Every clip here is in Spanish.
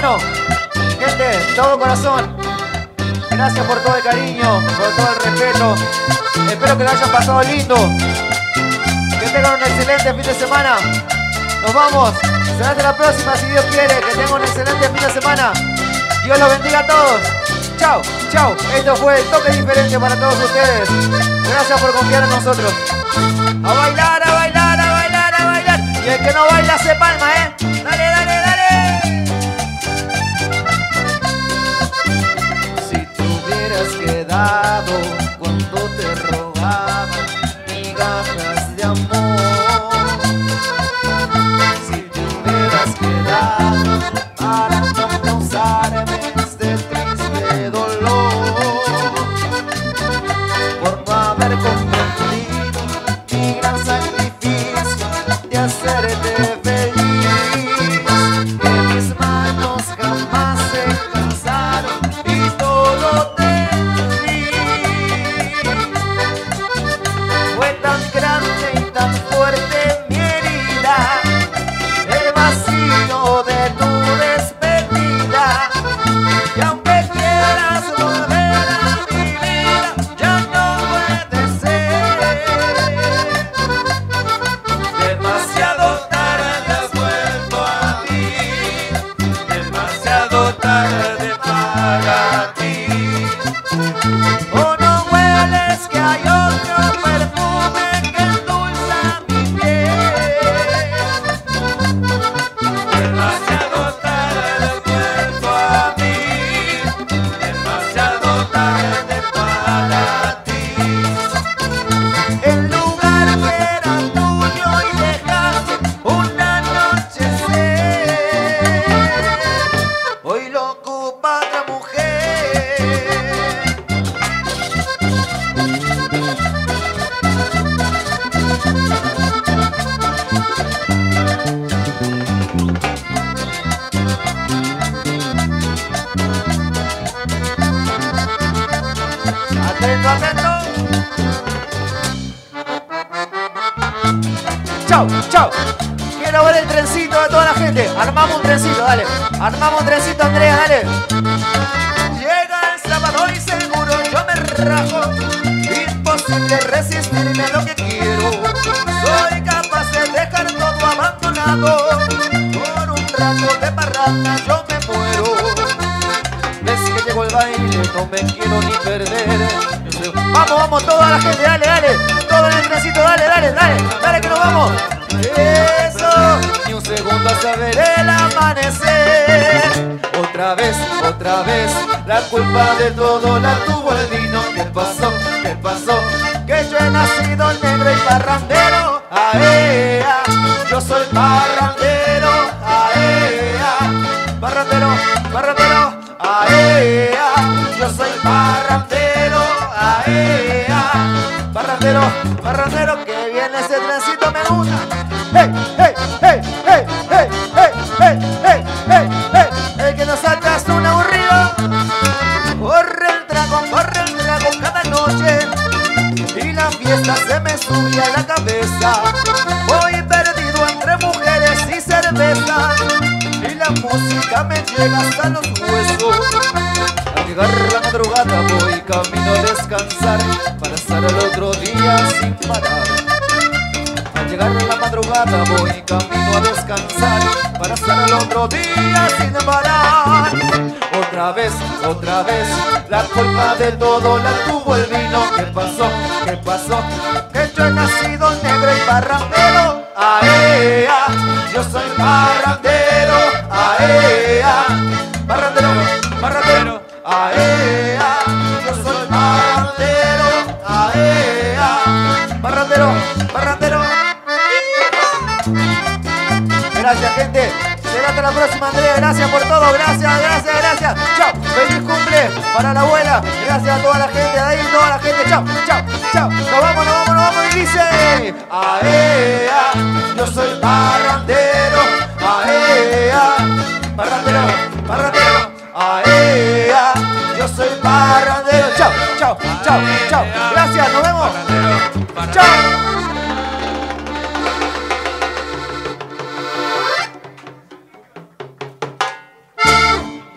hermano. Gente, todo corazón. Gracias por todo el cariño, por todo el respeto. Espero que lo hayan pasado lindo. Que tengan un excelente fin de semana. Nos vamos. Será hasta la próxima si Dios quiere. Que tengan un excelente fin de semana. Dios los bendiga a todos. Chao, chao. Esto fue el toque diferente para todos ustedes. Gracias por confiar en nosotros. A bailar, a bailar, a bailar, a bailar. Y el que no patria mujer. Atento, atento. Chao, chao. Ver el trencito de toda la gente. Armamos un trencito, dale. Armamos un trencito, Andrea, dale. Llega el sábado y seguro yo me rajo. Imposible resistirme a lo que quiero. Soy capaz de dejar todo abandonado. Por un rato de parranda yo me muero. Ves que llegó el baile, no me quiero ni perder. Vamos, vamos, toda la gente, dale, dale. Todo el trencito, dale, dale, dale. Dale que nos vamos. Eso, ni un segundo hasta ver el amanecer. Otra vez, otra vez, la culpa de todo la tuvo el vino. ¿Qué pasó? ¿Qué pasó? Que yo he nacido negro y parrandero. Aea, yo soy parrandero. Aea, parrandero, parrandero. Aea, yo soy parrandero. Aea, parrandero, parrandero. Que viene ese trencito, me gusta. La fiesta se me subía la cabeza. Voy perdido entre mujeres y cerveza. Y la música me llega hasta los huesos. Al llegar la madrugada voy camino a descansar para estar el otro día sin parar. Al llegar madrugada voy camino a descansar para estar el otro día sin parar. Otra vez, otra vez, la culpa de todo la tuvo el vino. ¿Qué pasó? ¿Qué pasó? Que yo he nacido negro y parrandero. Aea, yo soy parrandero. Aea, parrandero, parrandero. Aea, yo soy parrandero. Aea, parrandero, parrandero. La próxima, Andrea. Gracias por todo. Gracias, gracias, gracias. Chao. Feliz cumple para la abuela. Gracias a toda la gente de ahí, toda la gente. Chao, chao, chao. Nos vamos, nos vamos, nos vamos. Y dice: Aea, yo soy parrandero. Aea, parrandero, parrandero. Aea, yo soy parrandero. Chao, chao, chao, chao. Gracias, nos vemos. Chao.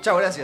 Chao, gracias.